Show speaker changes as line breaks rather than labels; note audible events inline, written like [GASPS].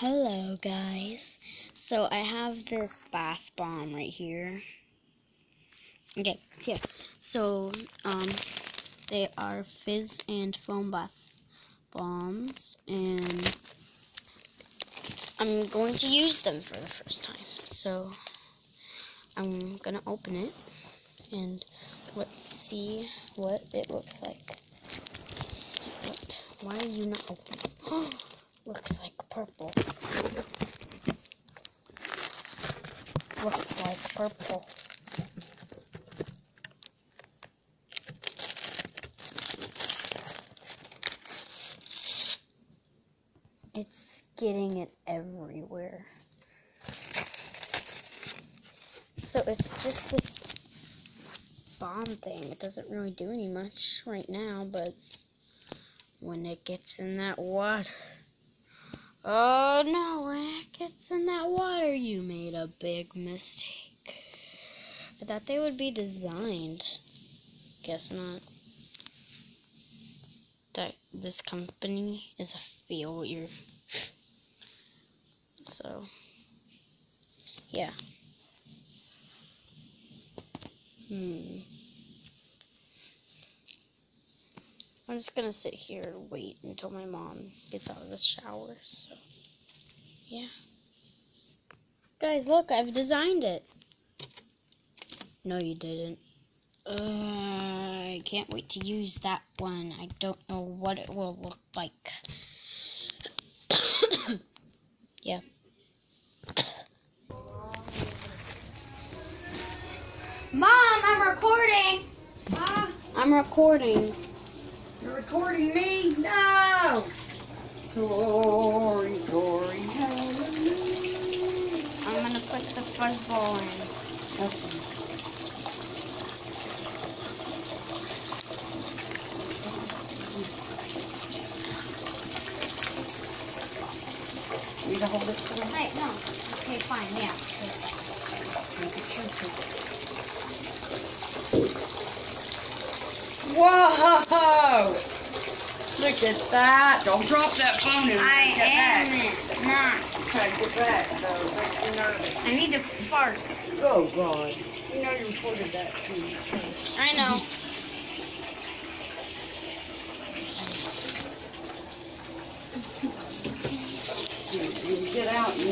Hello guys. So I have this bath bomb right here. Okay, so yeah. So um they are fizz and foam bath bombs and I'm going to use them for the first time. So I'm gonna open it and let's see what it looks like. What? Why are you not open? [GASPS] Looks like purple. Looks like purple. It's getting it everywhere. So it's just this bomb thing. It doesn't really do any much right now, but when it gets in that water, Oh no, when it gets in that water, you made a big mistake. I thought they would be designed. Guess not. That this company is a failure. So, yeah. Hmm. I'm just gonna sit here and wait until my mom gets out of the shower, so yeah. Guys, look, I've designed it. No, you didn't. Uh, I can't wait to use that one. I don't know what it will look like. [COUGHS] yeah. Mom, I'm recording.
Huh?
I'm recording.
You're recording me? No! Tori, Tori, hallelujah.
I'm gonna put the fuzzball in.
Okay. Need to hold it for the
Hey, no. Okay, fine, yeah.
Make it chunky. Whoa! Look at that. Don't drop that phone in.
I am
back.
it. Not.
Okay, get back. Makes me nervous.
I need to fart.
Oh, God. You know you recorded that, too.
I know.
You, you get out and